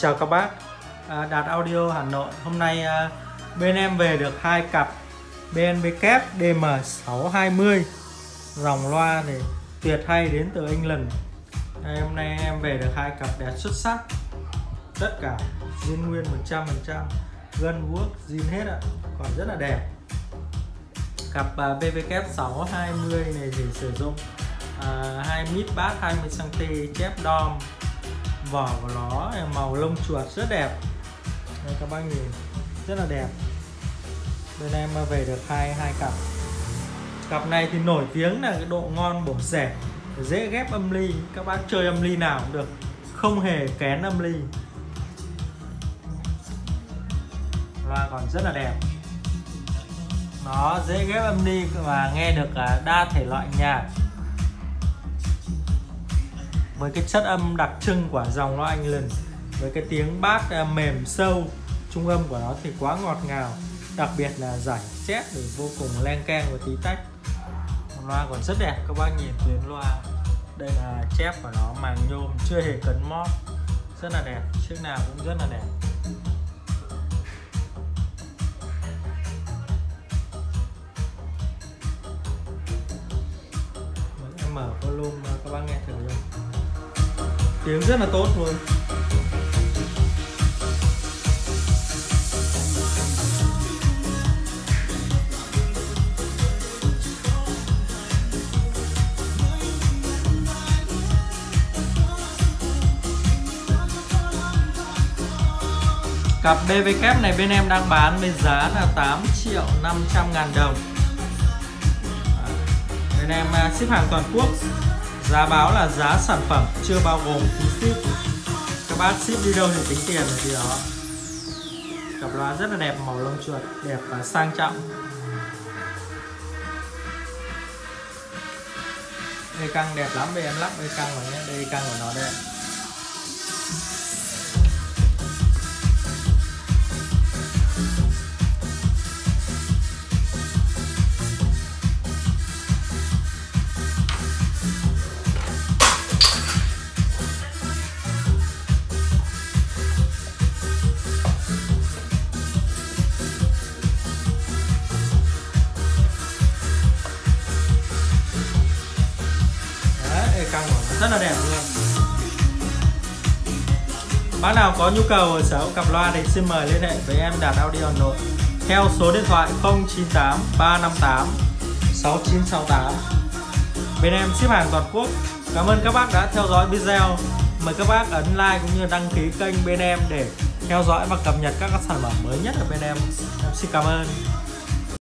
Chào các bác. À, Đạt Audio Hà Nội Hôm nay à, bên em về được hai cặp BNB kép DM620 Dòng loa thì tuyệt hay đến từ England đây, Hôm nay em về được hai cặp đẹp xuất sắc. Tất cả zin nguyên 100% Gân quốc zin hết ạ. Còn rất là đẹp. Cặp à, bnb BB kép 620 này thì sử dụng uh, hai bát bass 20cm chép dom vỏ của nó màu lông chuột rất đẹp. Đây, các bác nhìn, rất là đẹp. Bên em về được hai hai cặp. Cặp này thì nổi tiếng là cái độ ngon bổ rẻ, dễ ghép âm ly. Các bác chơi âm ly nào cũng được, không hề kén âm ly. Loa còn rất là đẹp. Nó dễ ghép âm ly và nghe được à, đa thể loại nhạc với cái chất âm đặc trưng của dòng loa anh lần với cái tiếng bass à, mềm, sâu, trung âm của nó thì quá ngọt ngào. Đặc biệt là giải chét thì vô cùng len keng và tí tách. Loa còn rất đẹp, các bác nhìn tuyến loa. Đây là chép của nó, màng nhôm, chưa hề cấn mót. Rất là đẹp, chiếc nào cũng rất là đẹp. Mở volume à, các bác nghe thử luôn tiếng rất là tốt luôn. Cặp BV này bên em đang bán với giá là 8 triệu 500 ngàn đồng. Bên em à, ship hàng toàn quốc. Giá báo là giá sản phẩm chưa bao gồm phí ship. Các bác ship đi đâu thì tính tiền là gì đó. Cặp loa rất là đẹp, màu lông chuột, Đẹp và sang trọng. Đây căng đẹp lắm Bây em lắp, đây căng vào nhé, Đây căng của nó đây căng rất là đẹp luôn. Bác nào có nhu cầu, sở hữu cặp loa thì xin mời liên hệ với em Đạt Audio Hà Nội theo số điện thoại 098 358 6968 Bên em ship hàng toàn quốc. Cảm ơn các bác đã theo dõi video. Mời các bác ấn like cũng như đăng ký kênh bên em để theo dõi và cập nhật các sản phẩm mới nhất ở bên em. Em xin cảm ơn.